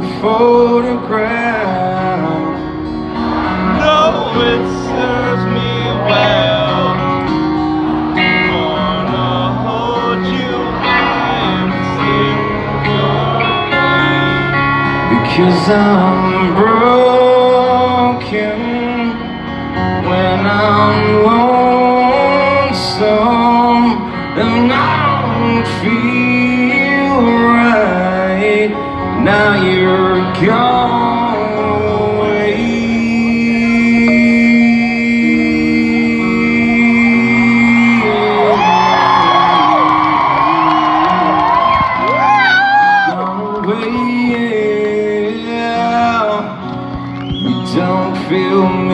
your photograph. No, it serves me well. Wanna hold you and your Because I'm broken when I'm lonesome you're gone away. Don't feel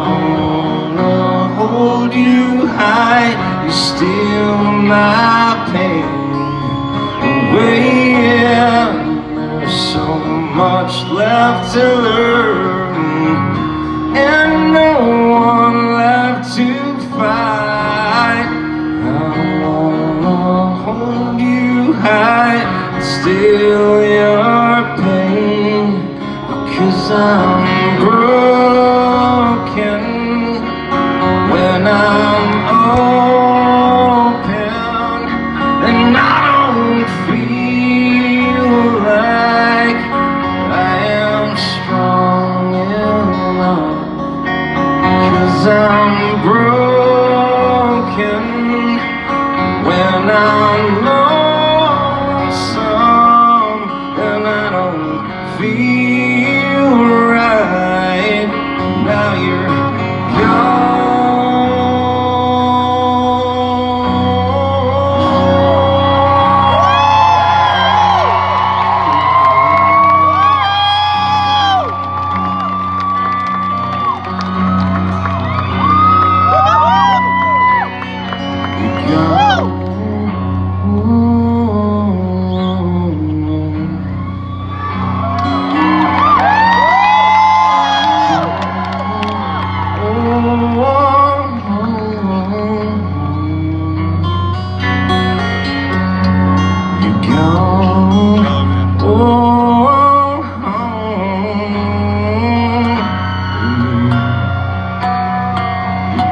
wanna hold you high, you steal my pain away. There's so much left to learn, and no one left to fight. I wanna hold you high, steal your pain, because I'm broken I'm broken when I'm